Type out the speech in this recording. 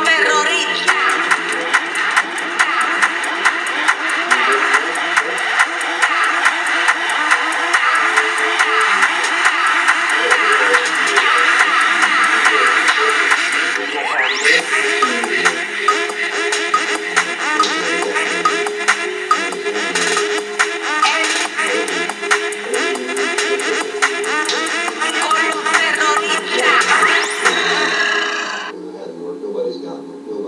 terroristas. God will